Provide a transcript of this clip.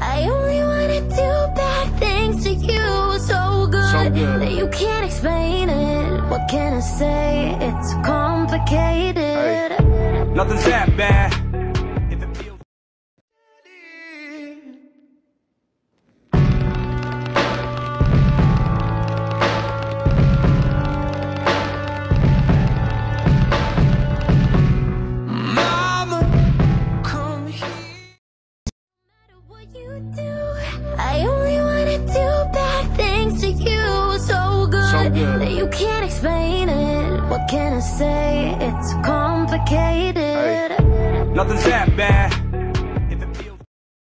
I only wanna do bad things to you so good, So good. that you can't explain it. What can I say? It's complicated. Nothing's that bad. I only wanna do bad things to you so good, So good. that you can't explain it. What can I say? It's complicated. Nothing's that bad.